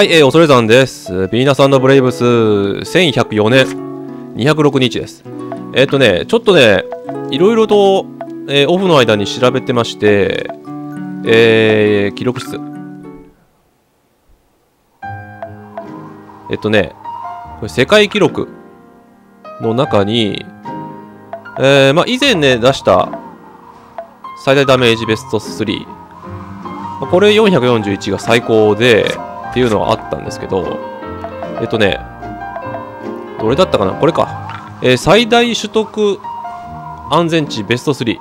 はい、えー、恐山です。ヴィーナスブレイブス1104年206日です。えっ、とね、ちょっとね、いろいろと、えーオフの間に調べてまして、えー、記録室。えっとね、これ世界記録の中に、えー、まあ、以前ね、出した最大ダメージベスト3。これ441が最高で、っていうのはあったんですけど、えっとね、どれだったかな？これか。えー最大取得安全値ベスト3。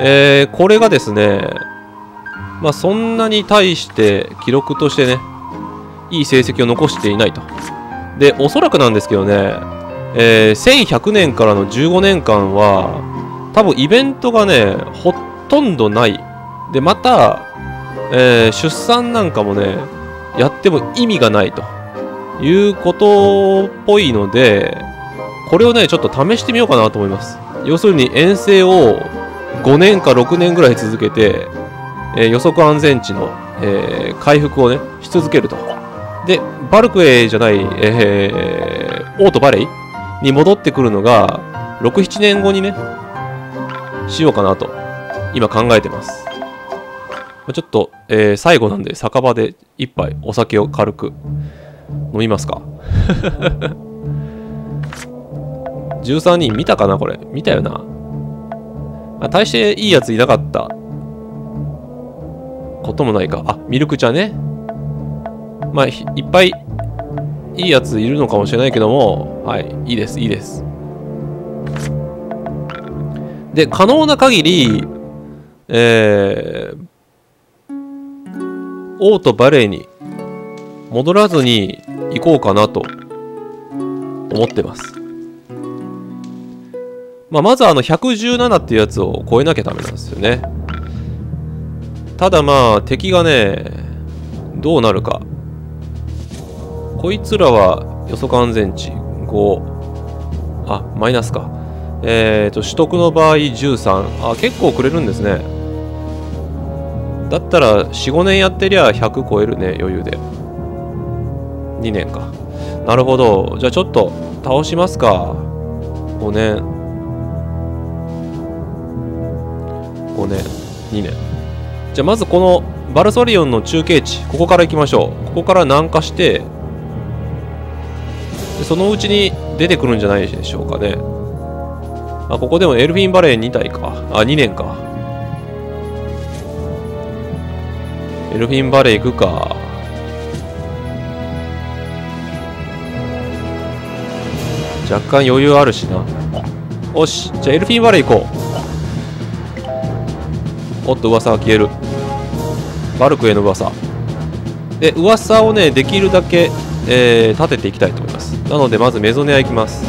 えーこれがですね、まあそんなに対して記録としてね、いい成績を残していないと。で、おそらくなんですけどね、えー1100年からの15年間は、多分イベントがね、ほとんどない。で、また、えー出産なんかもね、やっても意味がないということっぽいので、これをね、ちょっと試してみようかなと思います。要するに遠征を5年か6年ぐらい続けて、えー予測安全値の、えー回復をね、し続けると。で、バルクエじゃない、えーオートバレイに戻ってくるのが、6、7年後にね、しようかなと、今考えてます。ちょっと、えー最後なんで酒場で一杯お酒を軽く飲みますか？13人見たかなこれ？見たよな、まあ、大していいやついなかった。こともないか。あミルク茶ね。まあいっぱいいいやついるのかもしれないけどもはいいいですいいです。で可能な限りえーオートバレーに戻らずに行こうかなと思ってます。まあ、まずあの117っていうやつを超えなきゃダメなんですよね。ただまあ敵がね、どうなるか。こいつらは予測安全値5。あ、マイナスか。えっ、と、取得の場合13。あ、結構くれるんですね。だったら4、5年やってりゃ100超えるね、余裕で。2年か。なるほど。じゃあちょっと倒しますか。5年。5年。2年。じゃあまずこのバルソリオンの中継地、ここから行きましょう。ここから南下して、でそのうちに出てくるんじゃないでしょうかね。あ、ここでもエルフィンバレー2体か。あ、2年か。エルフィンバレー行くか。若干余裕あるしな。よし、じゃあエルフィンバレー行こう。おっと、噂が消える。バルクへの噂。で、噂をね、できるだけ、えー立てていきたいと思います。なので、まずメゾネア行きます。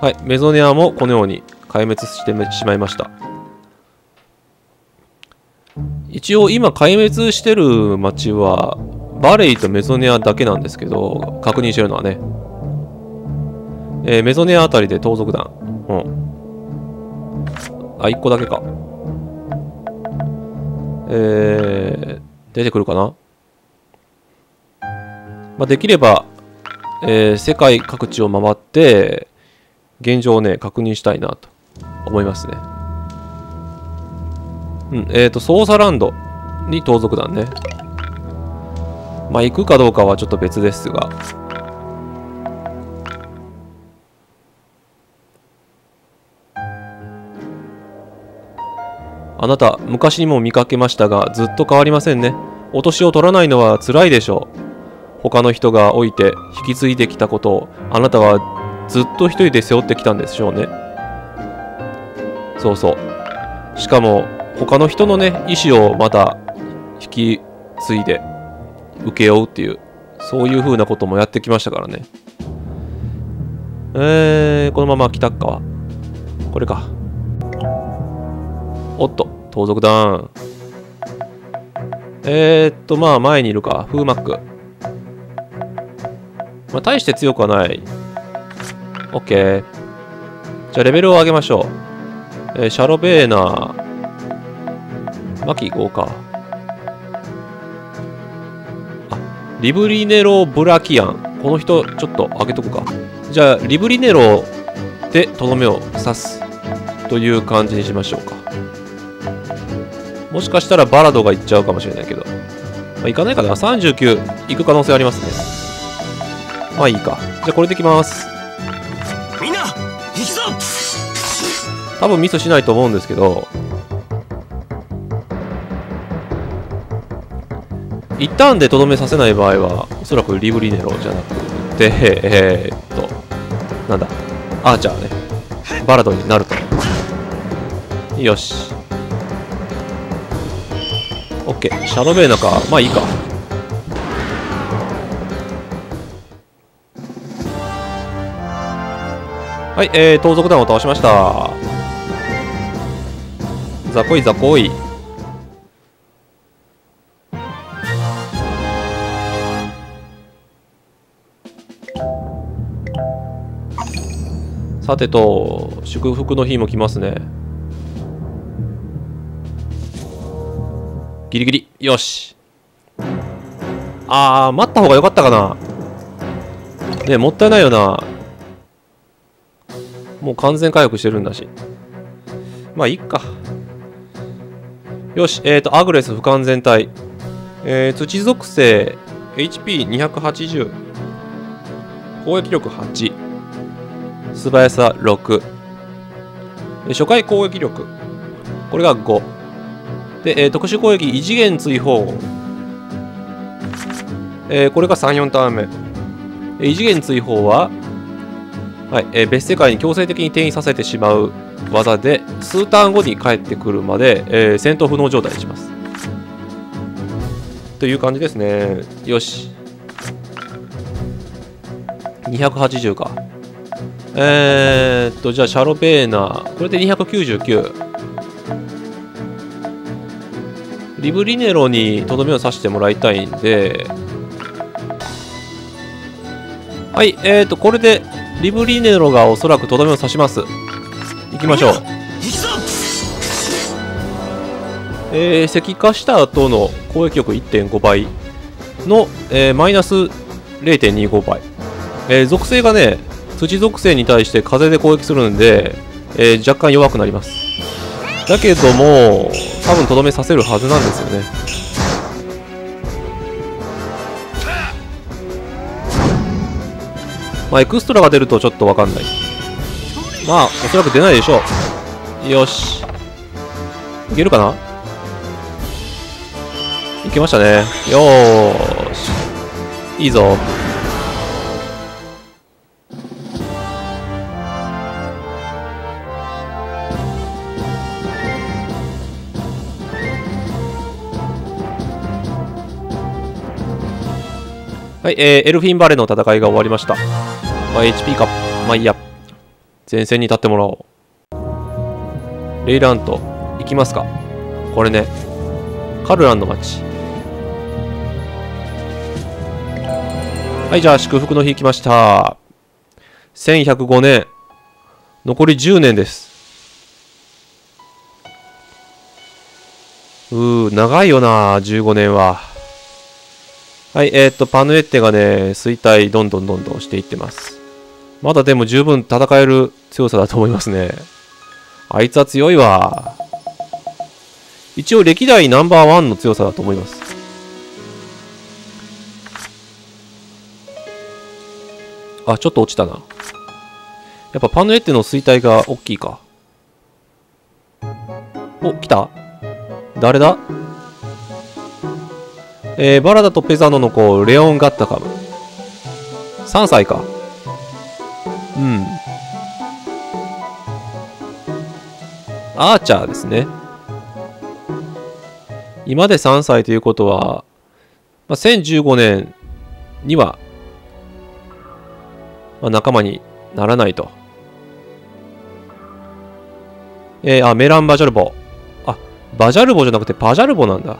はい、メゾネアもこのように壊滅してしまいました。一応今壊滅してる町はバレイとメゾネアだけなんですけど確認してるのはね、えーメゾネアあたりで盗賊団。うん。あ1個だけか。えー、出てくるかな。まあ、できれば、えー世界各地を回って現状をね確認したいなと思いますね。うん、えっ、と、ソーサランドに盗賊団ね。まあ、行くかどうかはちょっと別ですが。あなた、昔にも見かけましたが、ずっと変わりませんね。お年を取らないのは辛いでしょう。他の人が老いて引き継いできたことを、あなたはずっと一人で背負ってきたんでしょうね。そうそう。しかも、他の人のね、意思をまた引き継いで受け負うっていう、そういう風なこともやってきましたからね。えー、このまま北っ側。これか。おっと、盗賊団。えー、っと、まあ前にいるか。フーマック。まあ大して強くはない。オッケー。じゃあレベルを上げましょう。えーシャロベーナマキ5か。あ、リブリネロ・ブラキアン。この人、ちょっと上げとくか。じゃあ、リブリネロでとどめを刺すという感じにしましょうか。もしかしたらバラドがいっちゃうかもしれないけど。まあ、いかないかな。39いく可能性ありますね。まあいいか。じゃあこれでいきます。みんな行くぞ多分ミスしないと思うんですけど、一旦でとどめさせない場合は、おそらくリブリネロじゃなくて、えー、っと、なんだ、アーチャーね、バラドになると。よし。オッケー、シャドベーナか。まあいいか。はい、えー、盗賊団を倒しました。ザコイザコイさてと祝福の日も来ますね。ギリギリ。よし。あー待った方が良かったかな。ねもったいないよな。もう完全回復してるんだし。まあいっか。よし、えっ、ー、と、アグレス不完全体。えー、土属性、HP280。攻撃力8。素早さ6。初回攻撃力。これが5。で、えー、特殊攻撃異次元追放。えー、これが3、4ターン目。異次元追放は、はい、えー、別世界に強制的に転移させてしまう技で数ターン後に帰ってくるまで、えー、戦闘不能状態にしますという感じですねよし280かえー、っとじゃあシャロペーナこれで299リブリネロにとどめを刺してもらいたいんで。はいえー、っとこれでリブリネロがおそらくとどめを刺します。いきましょう。えー、石化した後の攻撃力1.5倍の、えー、マイナス0.25倍、えー、属性がね土属性に対して風で攻撃するんで、えー、若干弱くなりますだけども多分とどめさせるはずなんですよねまあエクストラが出るとちょっとわかんないまあ、おそらく出ないでしょう。よし。いけるかな？いけましたね。よーし。いいぞ。はい、えー、エルフィンバレーの戦いが終わりました。まあ、HP か。まあいいや。前線に立ってもらおう。レイラント、行きますか。これね、カルランの街。はい、じゃあ祝福の日来ました。1105年。残り10年です。うー、長いよな、15年は。はい、えー、っと、パヌエッテがね、衰退どんどんどんどんしていってます。まだでも十分戦える強さだと思いますね。あいつは強いわ。一応歴代ナンバーワンの強さだと思います。あ、ちょっと落ちたな。やっぱパヌエッテの衰退が大きいか。お、来た誰だ？えー、バラダとペザノの子、レオン・ガッタカム。3歳か。うん。アーチャーですね。今で3歳ということは、まあ、1015年には、まあ、仲間にならないと。えー、あ、メラン・バジャルボ。あ、バジャルボじゃなくてパジャルボなんだ。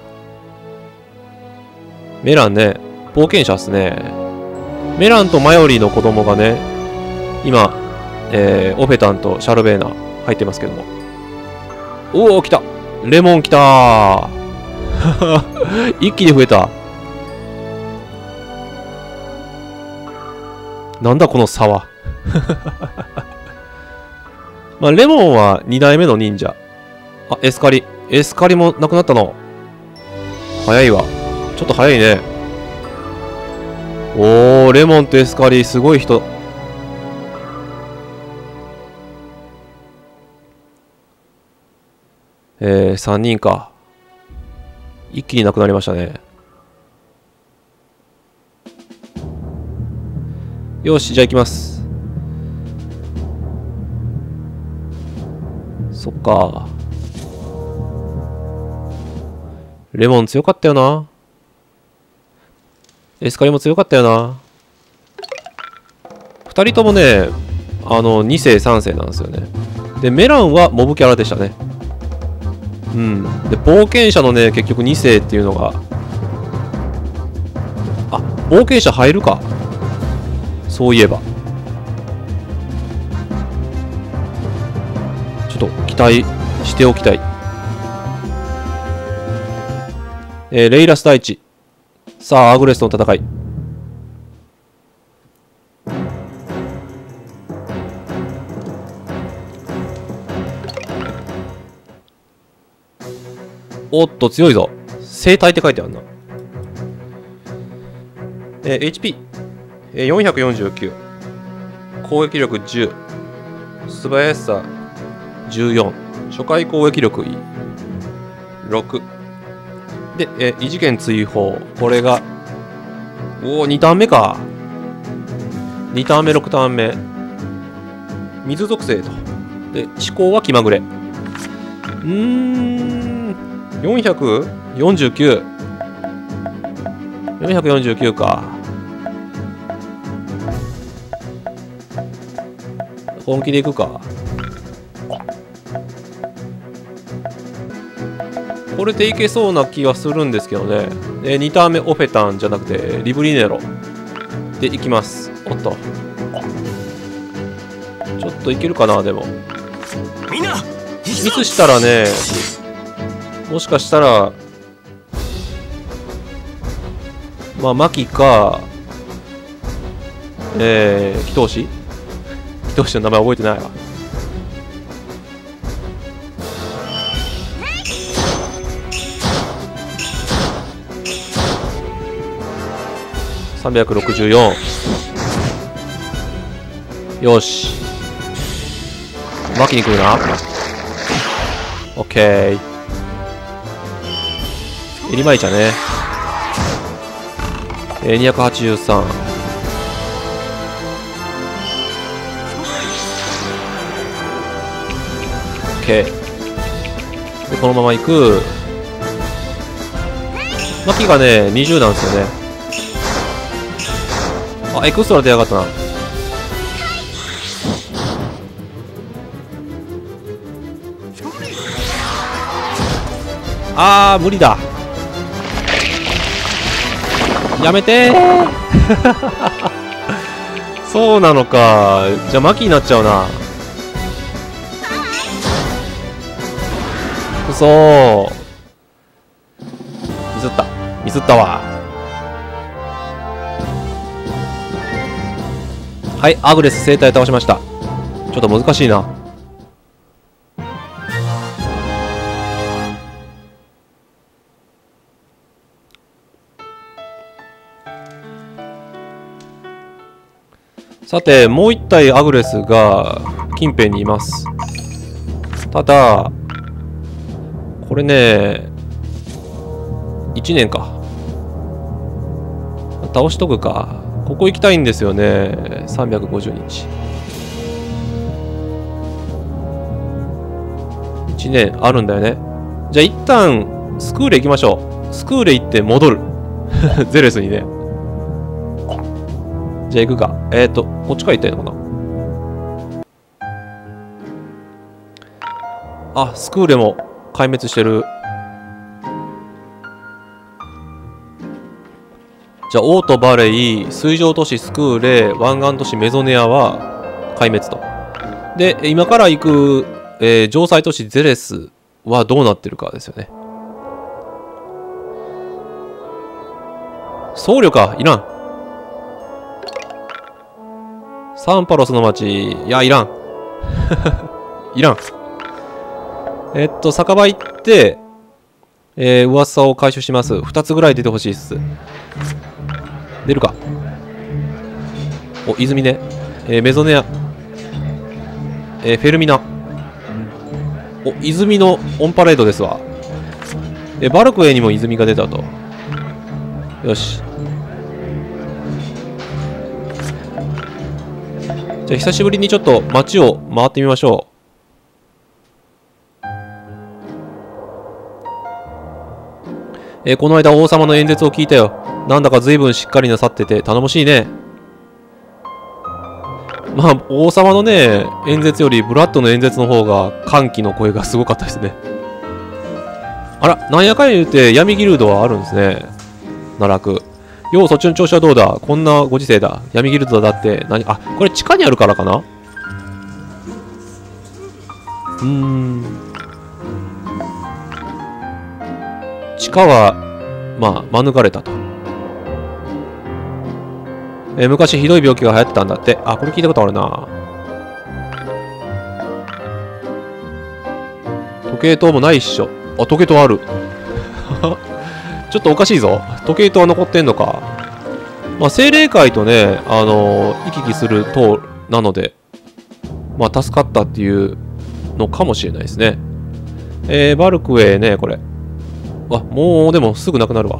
メランね、冒険者っすね。メランとマヨリーの子供がね、今、えー、オフェタンとシャルベーナ入ってますけども。おお、来たレモン来た 一気に増えた。なんだこの差は。まあ、レモンは2代目の忍者。あ、エスカリ。エスカリもなくなったの。早いわ。ちょっと早いね。おー、レモンとエスカリー、すごい人。えー、3人か。一気になくなりましたね。よし、じゃあ行きます。そっか。レモン強かったよな。エスカリも強かったよな。二人ともね、あの、2世3世なんですよね。で、メランはモブキャラでしたね。うん。で、冒険者のね、結局2世っていうのが。あ、冒険者入るか。そういえば。ちょっと期待しておきたい。えー、レイラス大地。さあ、アグレスの戦い。おっと、強いぞ。生体って書いてあるな。えー、HP、えー、449。攻撃力10。素早さ14。初回攻撃力6。で、えー、異次元追放。これが、おお、2ターン目か。2ターン目、6ターン目。水属性と。で、思考は気まぐれ。うーん。449?449 449か。本気でいくか。これでいけそうな気はするんですけどね。え2ターン目オフェタンじゃなくて、リブリネロ。で、いきます。おっと。ちょっといけるかな、でも。ミスしたらね、もしかしたら、まあ、牧か、えー、祈祷師祈祷師の名前覚えてないわ。364よし巻きに来るなオッケーエリマイチャね。えー、283。OK。で、このまま行く。マキがね、20なんですよね。あ、エクストラ出やがったな。あー、無理だ。やめて。そうなのか。じゃあマキになっちゃうな。くそミスった。ミスったわ。はいアグレス生体倒しましたちょっと難しいなさて、もう一体アグレスが近辺にいます。ただ、これね、1年か。倒しとくか。ここ行きたいんですよね。350日。1年あるんだよね。じゃあ一旦、スクーレ行きましょう。スクーレ行って戻る。ゼレスにね。じゃあ行くか。えっ、ー、と、こっちから行ったらいいのかなあ、スクーレも壊滅してる。じゃあ、オートバレイ、水上都市スクーレ、湾岸都市メゾネアは壊滅と。で、今から行く、えー、城塞都市ゼレスはどうなってるかですよね。僧侶かいらん。サンパロスの町。いや、いらん。いらん。えっと、酒場行って、えー、噂を回収します。2つぐらい出てほしいっす。出るか。お、泉ね。えー、メゾネア。えー、フェルミナ。お、泉のオンパレードですわ。えー、バルクウェイにも泉が出たと。よし。じゃあ久しぶりにちょっと街を回ってみましょう。えー、この間王様の演説を聞いたよ。なんだか随分しっかりなさってて頼もしいね。まあ、王様のね、演説よりブラッドの演説の方が歓喜の声がすごかったですね。あら、なんやかんや言うて闇ギルドはあるんですね。奈落。よう、そっちの調子はどうだ？こんなご時世だ。闇ギルドだって何、あ、これ地下にあるからかな？うーん。地下は、まあ、免れたと。えー、昔ひどい病気が流行ってたんだって。あ、これ聞いたことあるな。時計塔もないっしょ。あ、時計塔ある。ちょっとおかしいぞ。時計塔は残ってんのか。まあ、精霊界とね、あのー、行き来する塔なので、まあ、助かったっていうのかもしれないですね。えー、バルクウェイね、これ。あ、もうでもすぐなくなるわ。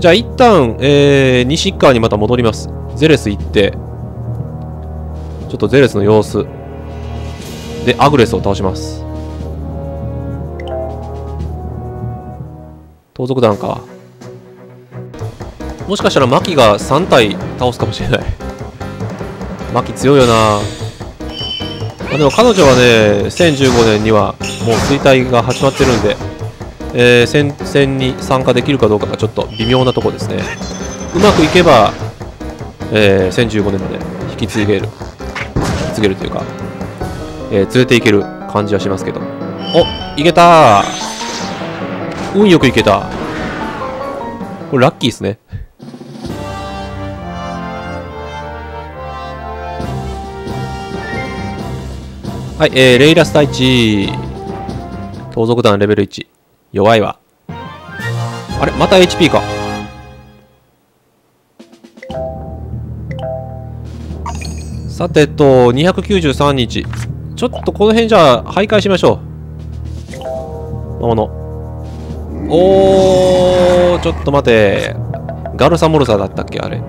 じゃあ一旦、えー、西側にまた戻ります。ゼレス行って、ちょっとゼレスの様子。で、アグレスを倒します。盗賊団か。もしかしたらマキが3体倒すかもしれない。マキ強いよなあでも彼女はね、2015年にはもう衰退が始まってるんで、えー、戦戦に参加できるかどうかがちょっと微妙なとこですねうまくいけば、えー、1015年まで引き継げる引き継げるというか、えー、連れていける感じはしますけど。おいけた。運よくいけた。これラッキーですね。はい、えー、レイラスタイチ。盗賊団レベル1弱いわ。あれ？また HP か。さてと、293日。ちょっとこの辺じゃあ、徘徊しましょう。魔物。おー、ちょっと待て。ガルサモルサだったっけあれ。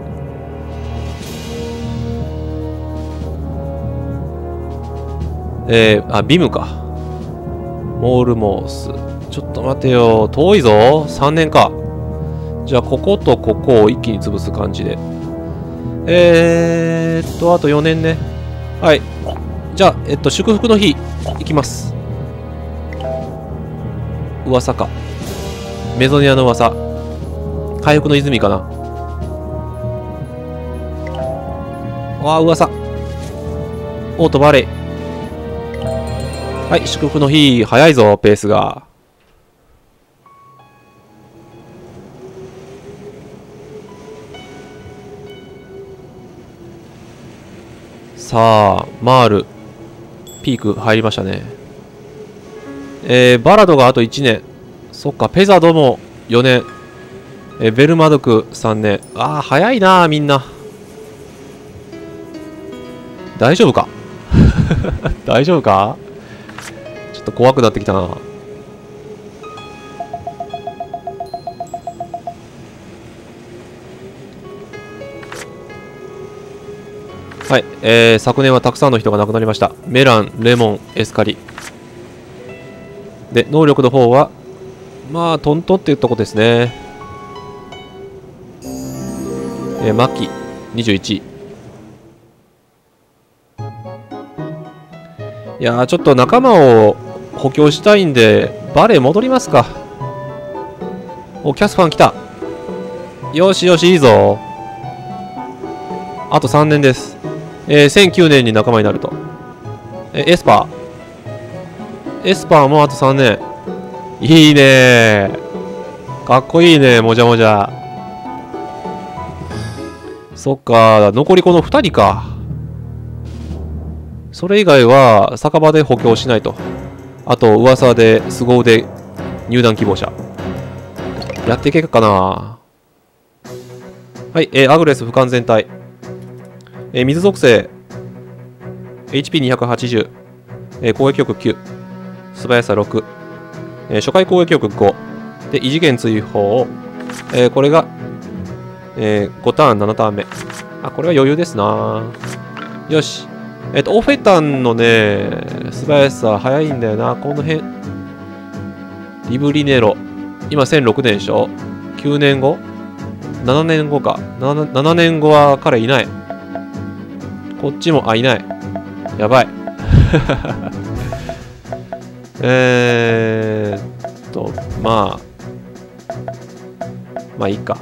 えー、あ、ビムか。モールモース。ちょっと待てよ。遠いぞ。3年か。じゃあ、こことここを一気に潰す感じで。えーっと、あと4年ね。はい。じゃあ、えっと、祝福の日、いきます。噂か。メゾニアの噂。回復の泉かな。ああ、噂。オートバレー。はい、祝福の日、早いぞ、ペースが。さあ、マール、ピーク入りましたね。えー、バラドがあと1年。そっか、ペザドも4年。えー、ベルマドク3年。ああ、早いなみんな。大丈夫か？大丈夫か？ちょっと怖くなってきたな。はい、えー、昨年はたくさんの人が亡くなりました。メラン、レモン、エスカリ。で、能力の方は、まあ、トントンっていうとこですね。えー、マキ、21。いや、ちょっと仲間を補強したいんで、バレー戻りますか。お、キャスファン来た。よしよし、いいぞ。あと3年です。えー、1009年に仲間になると。えエスパー。エスパーもあと3年。いいねかっこいいね、もじゃもじゃ。そっか、残りこの2人か。それ以外は酒場で補強しないと。あと、噂で凄腕入団希望者。やっていけっかなはい、えー、アグレス不完全体。えー、水属性。HP280。えー、攻撃力9。素早さ6。えー、初回攻撃力5。で、異次元追放。えー、これが、えー、5ターン、7ターン目。あ、これは余裕ですなよし。えっ、と、オフェタンのね、素早さ早いんだよな。この辺。リブリネロ。今1006年でしょ ?9 年後 ?7 年後か7。7年後は彼いない。こっちも、あ、いない。やばい。えーっと、まあ、まあいいか。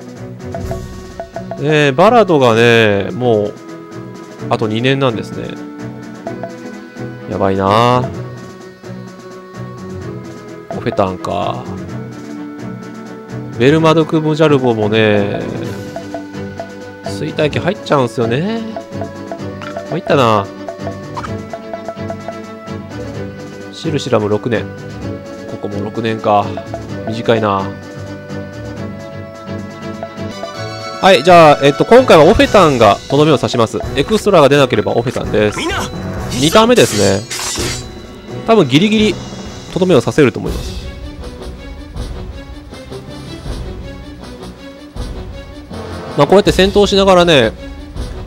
えー、バラドがね、もう、あと2年なんですね。やばいなオフェタンか。ベルマドク・ムジャルボもね、衰退期入っちゃうんすよね。入ったな。シルシラム6年。ここも6年か。短いな。はい、じゃあ、えっと、今回はオフェタンがとどめを刺します。エクストラが出なければオフェタンです。2ターン目ですね。多分ギリギリとどめを刺せると思います。まあ、こうやって戦闘しながらね、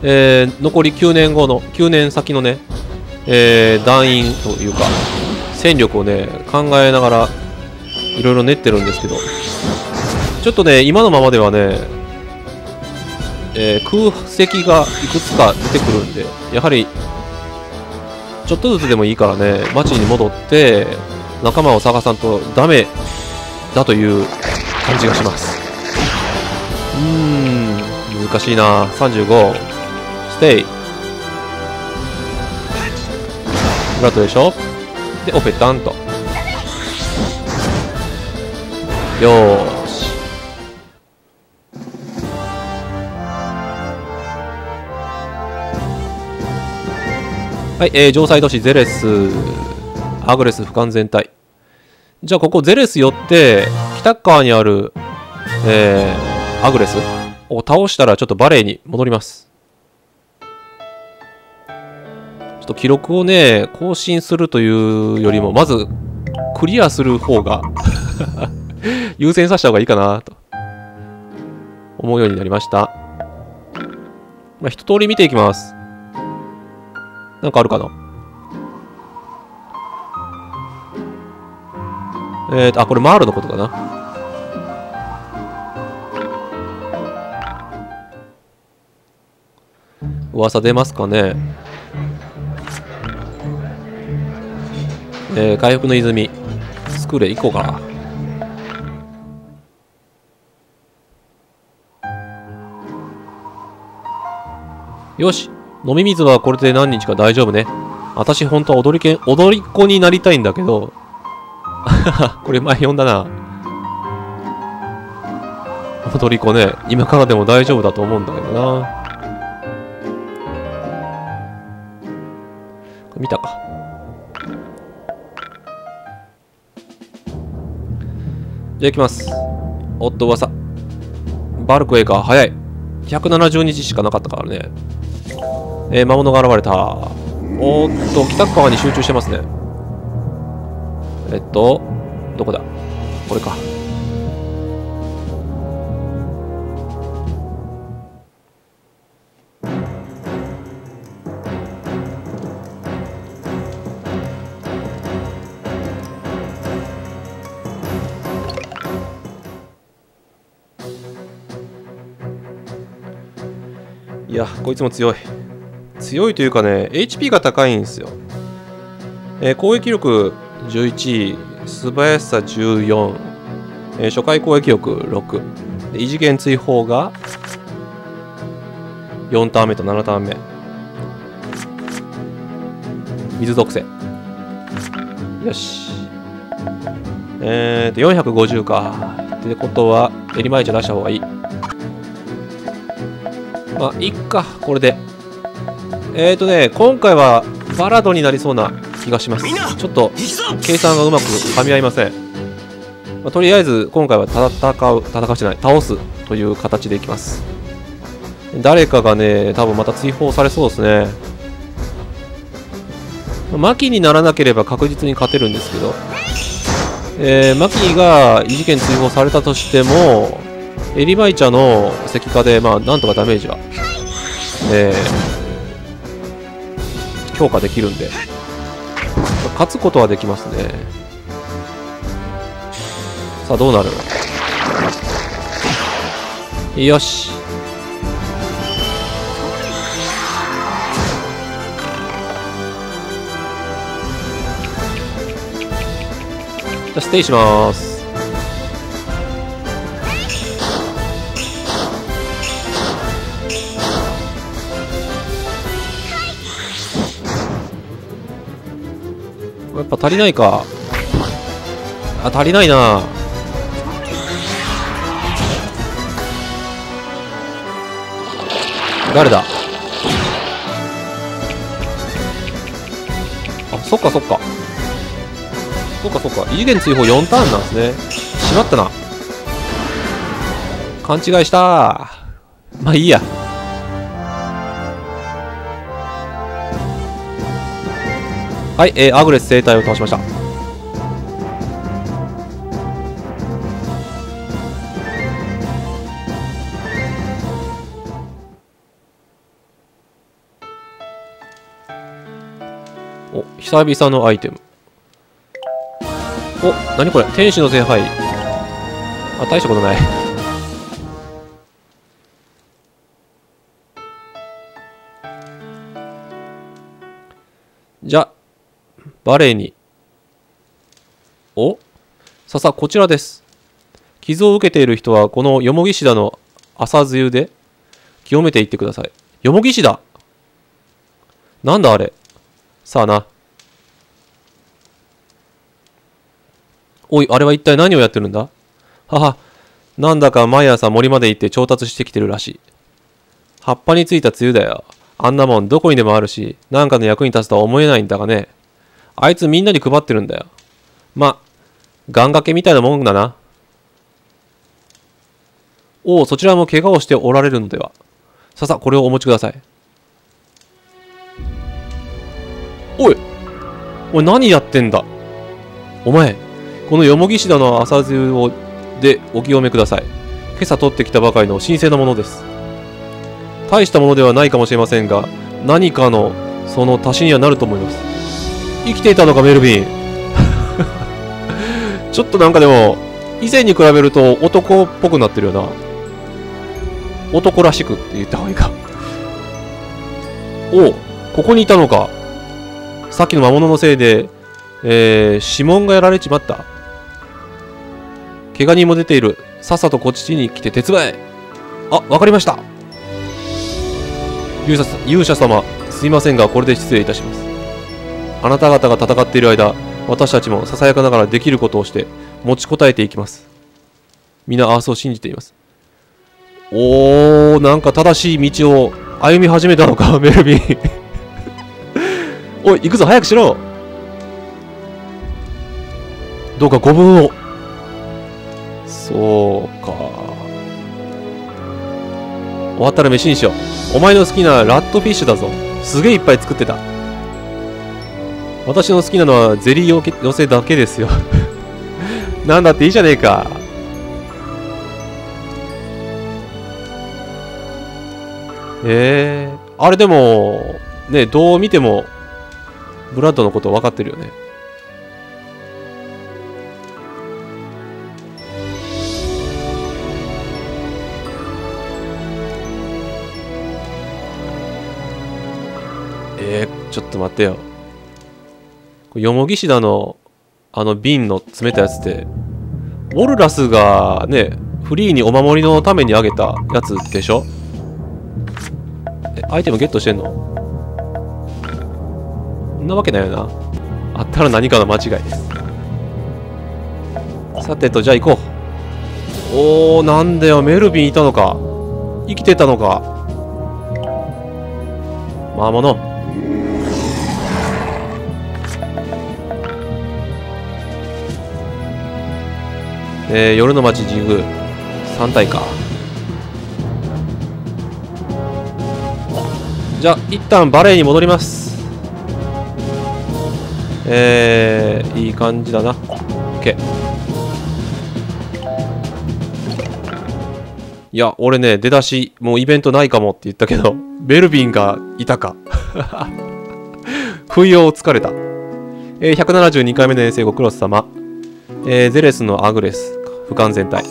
えー、残り9年後の、9年先のね、えー、団員というか、戦力をね、考えながら、いろいろ練ってるんですけど、ちょっとね、今のままではね、えー、空席がいくつか出てくるんで、やはり、ちょっとずつでもいいからね、街に戻って、仲間を探さんとダメだという感じがします。うーん、難しいな。35、テイ。フラットでしょ？で、オペタンと。よーし。はい、えー、城西都市ゼレス、アグレス不完全体。じゃあ、ここゼレス寄って、北側にある、えー、アグレスを倒したらちょっとバレーに戻ります。と記録をね、更新するというよりも、まずクリアする方が 優先させた方がいいかなと思うようになりました。まあ、一通り見ていきます。なんかあるかな？えーと、あ、これマールのことだな？噂出ますかね？えー、回復の泉スクールへ行こうかな。よし飲み水はこれで何日か大丈夫ね。私本当は踊りけ踊り子になりたいんだけど。これ前読んだな。踊り子ね今からでも大丈夫だと思うんだけどな。見たか。じゃあ行きます。おっと噂。バルクへか、早い。170日しかなかったからね。えー、魔物が現れた。おっと、北川に集中してますね。えっと、どこだ？これか。や、こいつも強い。強いというかね、HP が高いんですよ。えー、攻撃力11、素早さ14、えー、初回攻撃力6、異次元追放が4ターン目と7ターン目。水属性。よし。えーと、450か。ってことは、エリマイチ出した方がいい。まあ、いっか、これで。えーとね、今回はバラドになりそうな気がします。ちょっと、計算がうまく噛み合いません。まあ、とりあえず、今回は戦う、戦うしない、倒すという形でいきます。誰かがね、多分また追放されそうですね。マキにならなければ確実に勝てるんですけど、えー、マキが異次元追放されたとしても、エリマイチャの石化で、まあ、なんとかダメージは、えー、強化できるんで、勝つことはできますね。さあ、どうなる？よし。じゃあステイしますぱ足りないか。あ足りないな。誰だ？あそっかそっか。そっかそっか。異次元追放4ターンなんですね。しまったな。勘違いした。まあいいや。はい、えー、アグレス生態を倒しましたお久々のアイテムお、なにこれ？天使の聖杯。あ、大したことない。じゃあ、バレーに。お？ささ、こちらです。傷を受けている人は、このよもぎシダの朝露で清めていってください。よもぎシダ？なんだあれ？さあな。おい、あれは一体何をやってるんだ？はは、なんだか毎朝森まで行って調達してきてるらしい。葉っぱについたつゆだよ。あんなもんどこにでもあるし、なんかの役に立つとは思えないんだがね。あいつみんなに配ってるんだよ。ま、願掛けみたいなもんだな。おお、そちらも怪我をしておられるのでは。ささ、これをお持ちください。おいおい、何やってんだ？お前、このよもぎしだの朝露をでお清めください。今朝取ってきたばかりの神聖なものです。大したものではないかもしれませんが、何かのその足しにはなると思います。生きていたのか、メルビン。ちょっとなんかでも、以前に比べると男っぽくなってるよな。男らしくって言った方がいいか。おお、ここにいたのか。さっきの魔物のせいで、えー、指紋がやられちまった。怪我人も出ている。さっさとこっちに来て手伝え。あ、わかりました。勇者勇者様、すいませんが、これで失礼いたします。あなた方が戦っている間、私たちもささやかながらできることをして持ちこたえていきます。皆アースを信じています。おー、なんか正しい道を歩み始めたのか、メルビン おい、行くぞ、早くしろどうかご分を。そうか。終わったら飯にしよう。お前の好きなラットフィッシュだぞ。すげえいっぱい作ってた。私の好きなのはゼリー寄せだけですよ なんだっていいじゃねえか。ええー、あれでも、ね、どう見ても、ブラッドのこと分かってるよね。えー、ちょっと待ってよ。よもぎしだの、あの瓶の詰めたやつって、ウォルラスがね、フリーにお守りのためにあげたやつでしょ？え、アイテムゲットしてんの？そんなわけないよな。あったら何かの間違いです。さてとじゃあ行こう。おーなんだよメルビンいたのか。生きてたのか。魔物えー、夜の街神宮3体か。じゃあ一旦バレーに戻ります。えー、いい感じだな。OK いや俺ね出だしもうイベントないかもって言ったけど ベルビンがいたか。不要疲れた。えー、172回目の遠征ご苦労様。えー、ゼレスのアグレス。不完全体。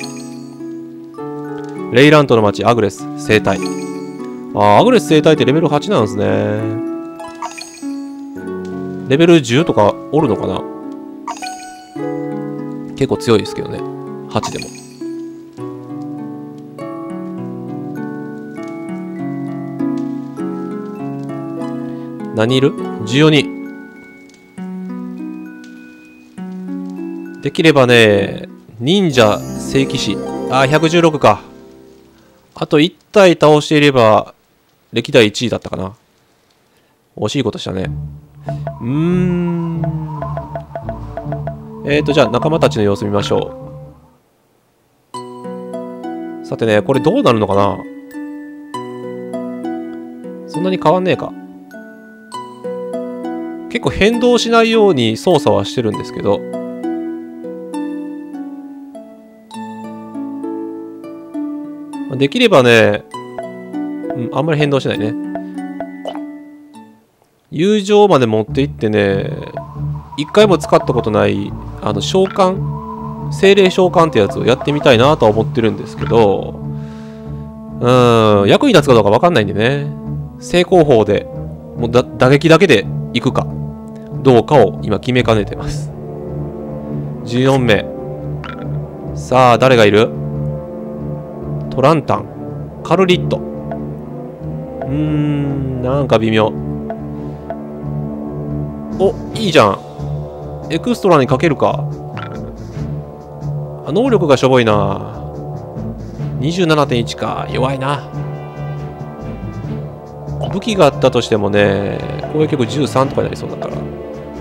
レイラントの町アグレス生態。あアグレス生態ってレベル8なんですね。レベル10とかおるのかな？結構強いですけどね。8でも。何いる ?14 人。できればね忍者聖騎士。あ、116か。あと1体倒していれば、歴代1位だったかな。惜しいことしたね。うーん。えーと、じゃあ仲間たちの様子見ましょう。さてね、これどうなるのかなそんなに変わんねえか。結構変動しないように操作はしてるんですけど、できればね、うん、あんまり変動しないね。友情まで持っていってね、一回も使ったことない、あの、召喚精霊召喚ってやつをやってみたいなとは思ってるんですけど、うん、役に立つかどうかわかんないんでね。成功法で、もう打撃だけでいくか、どうかを今決めかねてます。14名。さあ、誰がいる？トランタン、カルリット。うーん、なんか微妙。お、いいじゃん。エクストラにかけるか。あ、能力がしょぼいな。27.1か。弱いな。武器があったとしてもね、攻撃力13とかになりそうだから。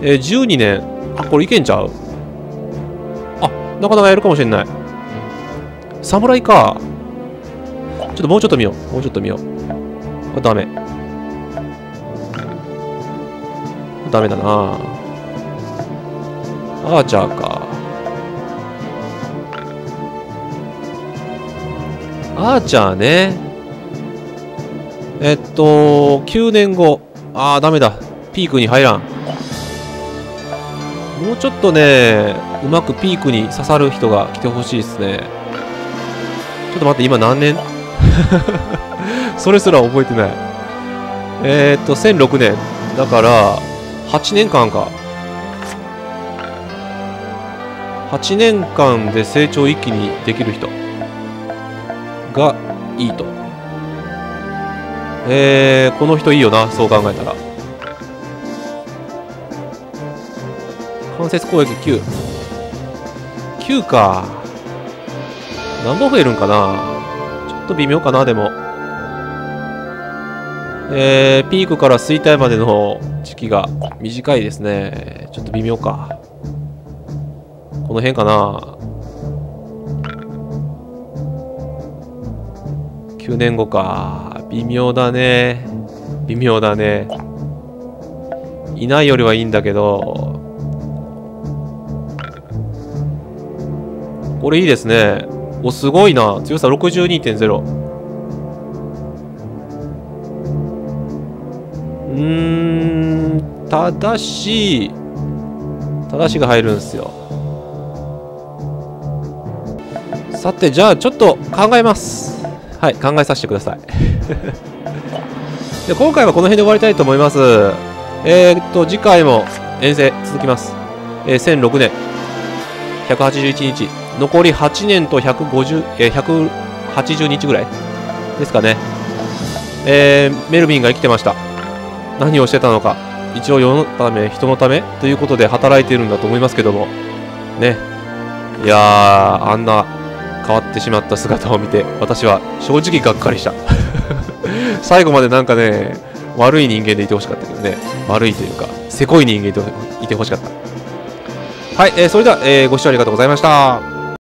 えー、12年。あ、これいけんちゃう？あ、なかなかやるかもしれない。侍か。っともうちょっと見よう。もうちょっと見よう。これダメ。ダメだなアーチャーか。アーチャーね。えっと、9年後。ああ、ダメだ。ピークに入らん。もうちょっとね、うまくピークに刺さる人が来てほしいですね。ちょっと待って、今何年？それすら覚えてない。えー、っと、1006年。だから、8年間か。8年間で成長一気にできる人がいいと。えー、この人いいよな、そう考えたら。間接攻撃9。9か。何本増えるんかなと微妙かな、でも。えー、ピークから衰退までの時期が短いですね。ちょっと微妙か。この辺かな。9年後か。微妙だね。微妙だね。いないよりはいいんだけど。これいいですね。お、すごいな。強さ62.0。うん、ただし、ただしが入るんですよ。さて、じゃあちょっと考えます。はい、考えさせてください。で今回はこの辺で終わりたいと思います。えー、っと、次回も遠征続きます。えー、1006年、181日、残り8年と150え180日ぐらいですかね。えー、メルビンが生きてました。何をしてたのか。一応世のため、人のためということで働いているんだと思いますけども。ね。いやー、あんな変わってしまった姿を見て、私は正直がっかりした。最後までなんかね、悪い人間でいてほしかったけどね。悪いというか、せこい人間でいてほしかった。はい、えーそれでは、えーご視聴ありがとうございました。